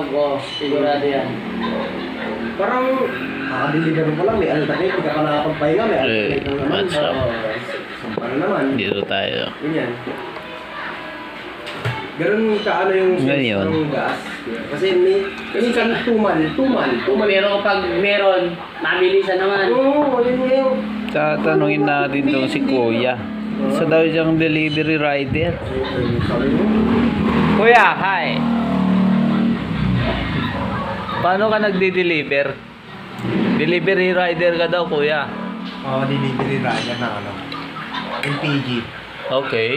pag oh, sigurado yan. Parang, kakadeliver mo lang, may alternate, hindi ka pa nakapagpahinga, may Eh, alternate na naman. what's up? Sampal naman. Dito tayo. Ganyan. Ganun ka ano yung Ngayon. ng gas. Kasi may, kasi kan tumal, tumal, tumal. Pero kapag meron, mabilisan naman. Oo, yun yun. Tatanungin natin tong si Kuya. Sa daw siyang delivery rider. Kuya, hi! Paano ka nagde-deliver? Delivery rider ka daw, kuya. Oo, delivery rider ng ano. LPG. Okay.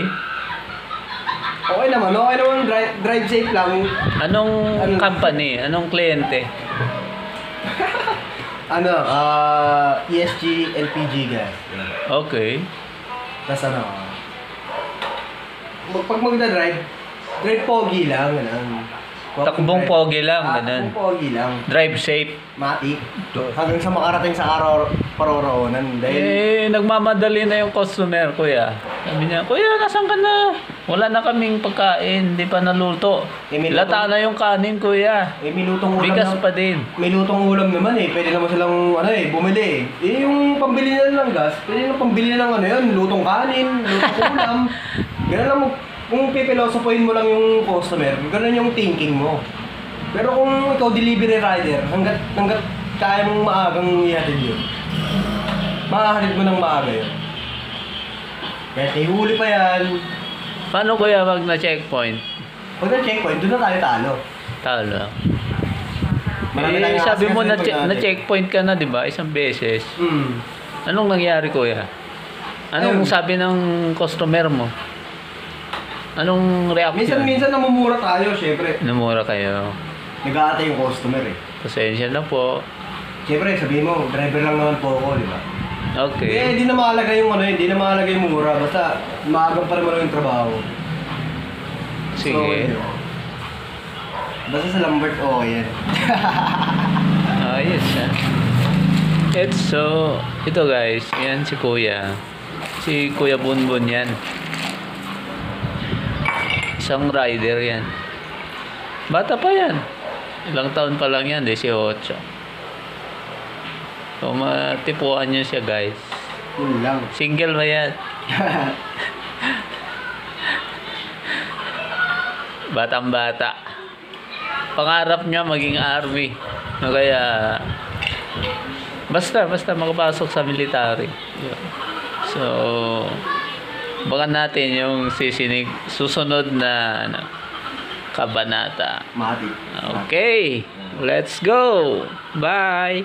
Okay naman, okay naman, drive, drive safe lang. Anong Ano? company? Anong kliyente? Ano, ah, ESG LPG gas. Okay. Tapos ano, pag magda-drive, drive pogi lang, ganun. Takbong pogi lang, Ah, ganun. Takbong pogi lang. Drive safe. Mati. Hanggang sa makarating sa araw paroroonan. Dahil, Eh, nagmamadali na yung customer, kuya. Sabi niya, kuya, nasan ka na? Wala na kaming pagkain, hindi pa naluto. Eh, may Lata na yung kanin, kuya. eh, may lutong ulam Bigas na- pa din. May lutong ulam naman eh. Pwede naman silang, ano eh, bumili eh. Eh, yung pambili nila ng gas, pwede na pambili ng ano yun, lutong kanin, lutong ulam. Ganun lang, mo- kung pipilosopohin mo lang yung customer, ganun yung thinking mo. Pero kung ikaw delivery rider, hanggat, hanggat kaya mong maagang ihatid yun, maahatid mo ng maaga yun. Kaya ihuli pa yan. Paano, kuya, wag na checkpoint? Pag na-checkpoint, doon na tayo talo. Talo. Marami eh, sabi mo na, che- na checkpoint ka na, di ba? Isang beses. Hmm. Anong nangyari, kuya? Anong Ayun. sabi ng customer mo? Anong reaction? Minsan-minsan namumura tayo, syempre. Namura kayo. Nag-aatay yung customer eh. Pasensya na po. Siyempre, sabihin mo, driver lang naman po ako, di ba? Eh, Okay. di na mahalaga yung ano, hindi na mahalaga yung mura. Basta, maagang pa naman yung trabaho. Sige. So, yun. basta sa Lambert, oh, yan. Ayos ah. It's so, ito guys, yan si Kuya. Si Kuya Bunbun yan. Isang rider yan. Bata pa yan. Ilang taon pa lang yan, 18. So, matipuan nyo siya guys. Yun lang. Single ba yan? Batang bata. Pangarap niya maging army. No, kaya basta basta makapasok sa military. So baka natin yung sisinig susunod na ano, kabanata. Mati. Okay, let's go. Bye.